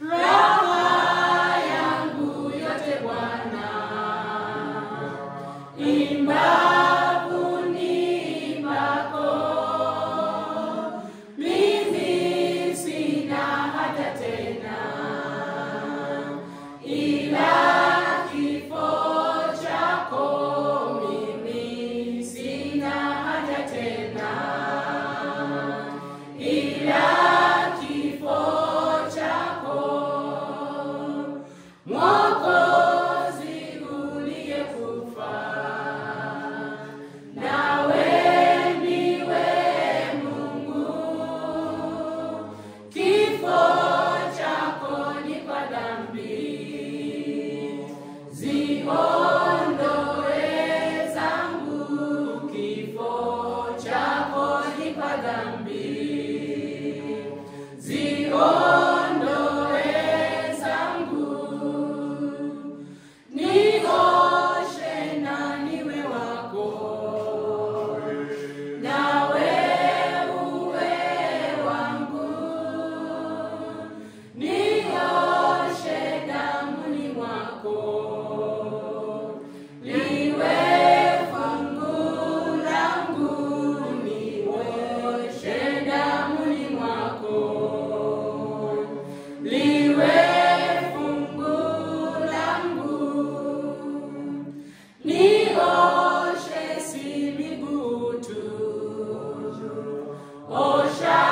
Raha imba. shall